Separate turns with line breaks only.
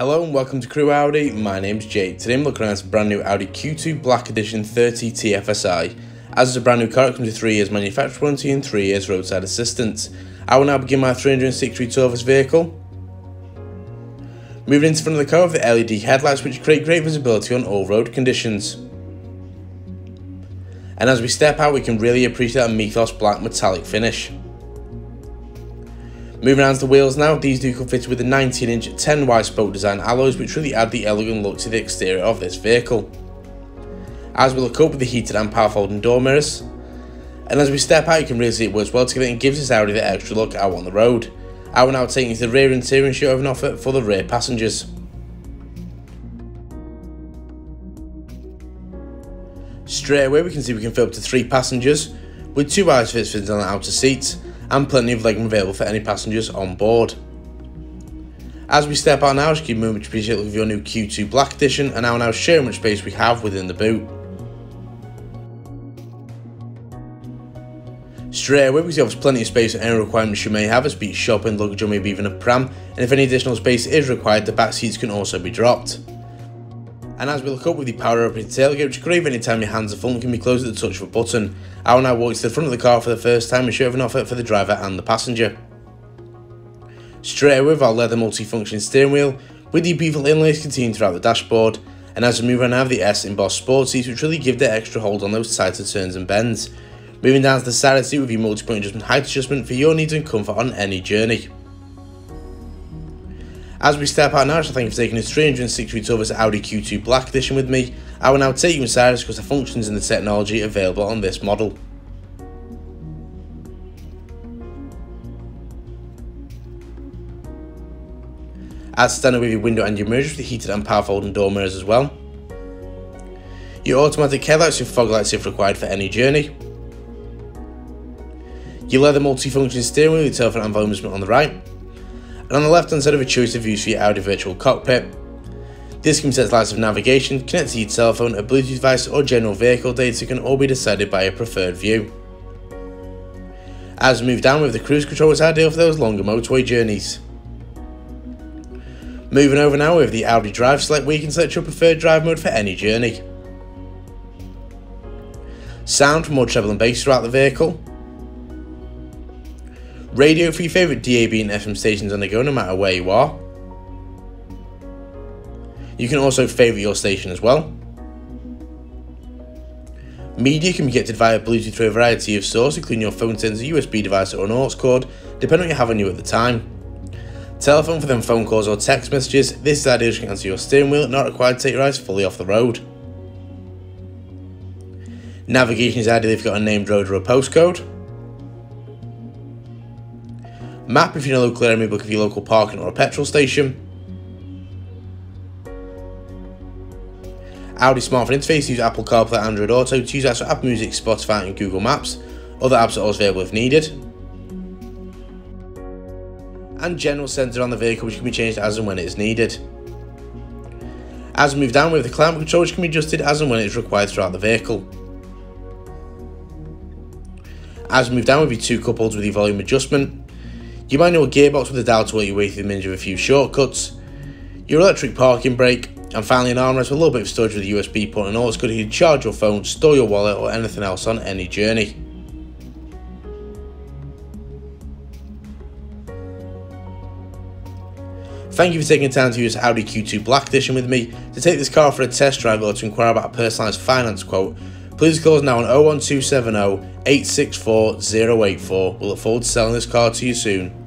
Hello and welcome to Crewe Audi, my name's Jake. Today I'm looking at a brand new Audi Q2 Black Edition 30 TFSI. As it's a brand new car, it comes with 3 years manufacturer warranty and 3 years roadside assistance. I will now begin my 360 tour of this vehicle. Moving into front of the car with the LED headlights which create great visibility on all road conditions. And as we step out we can really appreciate that Mythos black metallic finish. Moving on to the wheels now, these do come fitted with a 19 inch 10 wide spoke design alloys which really add the elegant look to the exterior of this vehicle. As we look up with the heated and power folding door mirrors, and as we step out you can really see it works well together and gives this Audi the extra look out on the road. I will now take you to the rear interior and show an offer for the rear passengers. Straight away we can see we can fit up to 3 passengers, with 2 ISOFIX fitted on the outer seats, and plenty of legroom available for any passengers on board. As we step out now, just keep moving to appreciate of your new Q2 Black Edition and now show how much space we have within the boot. Straight away we have plenty of space for any requirements you may have as be shopping, luggage or maybe even a pram and if any additional space is required the back seats can also be dropped. And as we look up with the power operated tailgate, which is great anytime your hands are full and can be closed at the touch of a button, I will now walk to the front of the car for the first time and show an offer for the driver and the passenger. Straight away with our leather multifunction steering wheel, with the beautiful inlays continuing throughout the dashboard, and as we move on I have the S embossed sport seats which really give the extra hold on those tighter turns and bends. Moving down to the side seat with your multi-point adjustment height adjustment for your needs and comfort on any journey. As we step out now, I thank you for taking this 360 tour of this Audi Q2 Black Edition with me. I will now take you inside because the functions and the technology available on this model. As standard with your window and your mirrors with the heated and power folding door mirrors as well. Your automatic headlights and fog lights if required for any journey. Your leather multi-function steering wheel with telephone and volume on the right and on the left hand side of a choice of views for your Audi virtual cockpit. This can set lights of navigation, connect to your cell phone, a Bluetooth device or general vehicle data can all be decided by a preferred view. As we move down with the cruise control is ideal for those longer motorway journeys. Moving over now with the Audi Drive Select we can select your preferred drive mode for any journey. Sound for more treble and bass throughout the vehicle radio for your favourite DAB and FM stations on the go no matter where you are. You can also favourite your station as well. Media can be connected via Bluetooth through a variety of sources, including your phone sensor, USB device or an aux cord, depending on what you have on you at the time. Telephone for them phone calls or text messages, this is ideal to answer your steering wheel, not required to take your eyes fully off the road. Navigation is ideal if you've got a named road or a postcode. Map if you're in a local area, book if you're local parking or a petrol station. Audi smartphone interface, use Apple CarPlay, Android Auto, to use apps for Apple Music, Spotify and Google Maps. Other apps are also available if needed. And general centre on the vehicle which can be changed as and when it is needed. As we move down we have the climate control which can be adjusted as and when it is required throughout the vehicle. As we move down with your two couples with your volume adjustment, your manual gearbox with a dial to work your way through the menu of a few shortcuts, your electric parking brake, and finally an armrest with a little bit of storage with a USB port and all it's good to charge your phone, store your wallet or anything else on any journey. Thank you for taking time to use Audi Q2 Black Edition with me. To take this car for a test drive or to inquire about a personalised finance quote, please call us now on 01270 864 084. We look forward to selling this car to you soon.